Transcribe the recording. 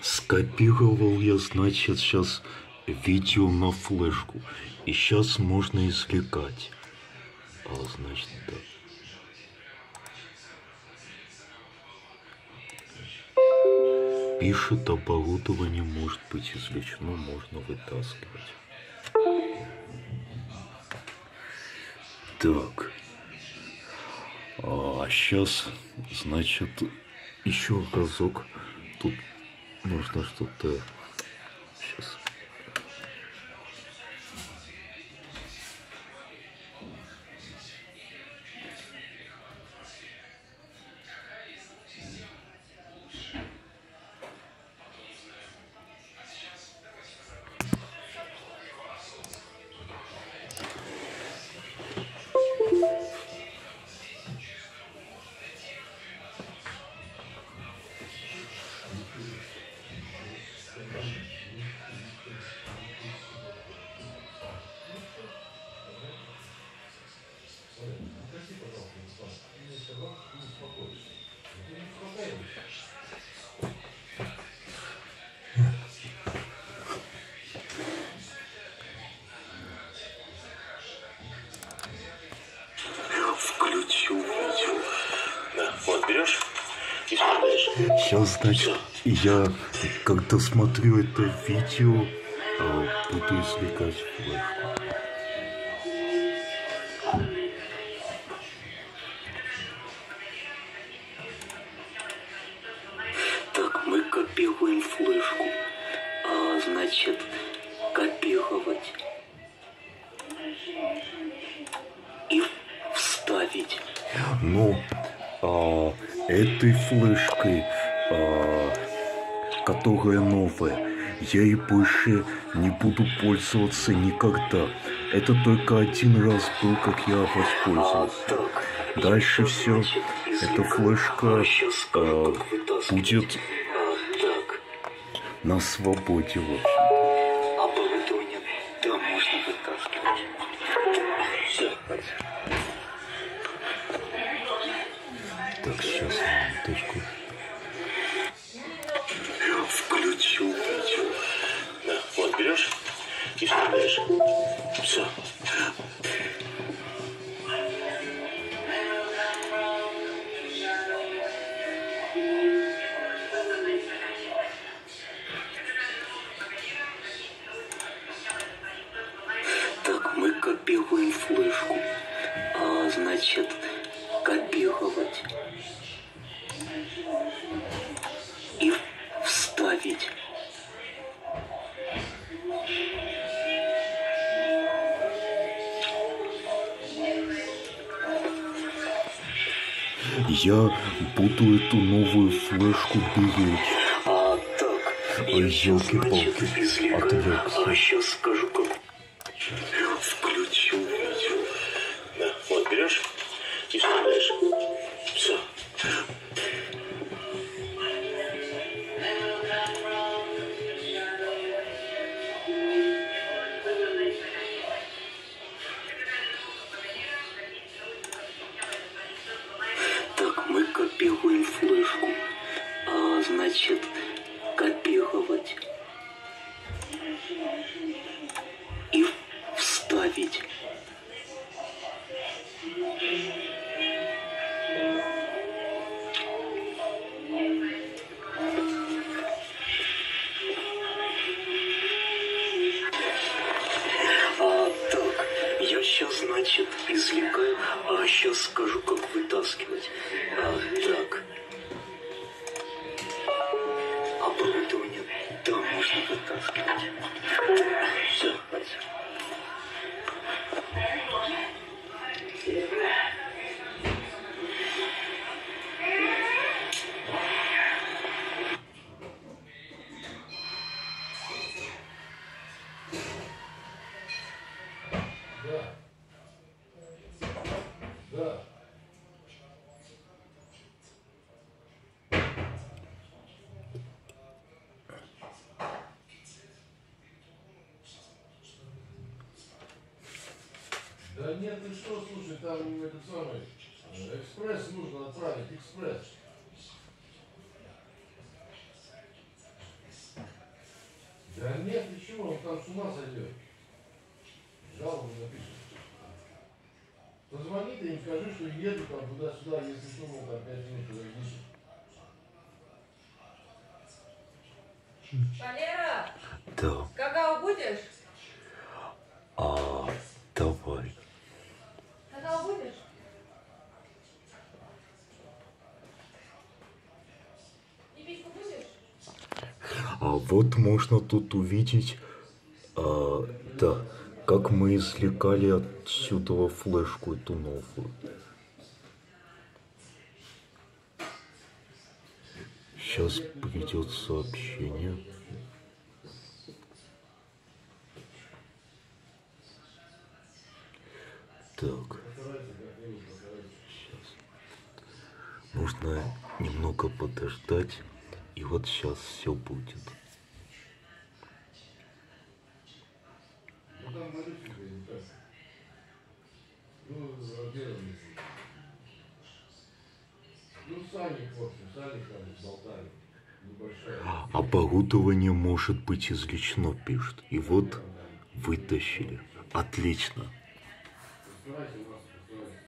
Скопировал я, значит, сейчас видео на флешку. И сейчас можно извлекать. А, значит, да. Пишет, оборудование может быть извлечено, можно вытаскивать. Так. А сейчас, значит, еще разок. Тут нужно что-то... Сейчас. Включу Сейчас, значит, я, когда смотрю это видео, а, буду извлекать флешку. Так, мы копируем флешку. А, значит, копировать. И вставить. Ну, а, этой флешкой, а, которая новая, я и больше не буду пользоваться никогда. Это только один раз был, как я воспользовался. Дальше все, эта флешка а, будет на свободе, в Так, сейчас, минуточку. Включу видео. Да, вот берешь и вставляешь. Все. Копируем флешку. А, значит, Я буду эту новую флешку беречь. А так, извлекаю. отвлекся. А сейчас скажу, как... И вставить. А, так, я сейчас, значит, извлекаю, а сейчас скажу, как вытаскивать. А, так. Можно вытаскивать. Все. Да нет, ты что, слушай, там этот самый, э, экспресс нужно отправить, экспресс. нет, ты чего, он там с ума сойдет. Жалобу напишет. Позвони ты им, скажи, что еду там туда-сюда, если что, мол, там пять минут подождите. Валера, Да, какао будешь? а давай. Какао будешь? И печку будешь? А вот можно тут увидеть, а, да, как мы извлекали отсюда флешку эту новую. Сейчас придет сообщение. Так. Сейчас. Нужно немного подождать, и вот сейчас все будет. Оборудование может быть извлечено, пишет. И вот вытащили. Отлично.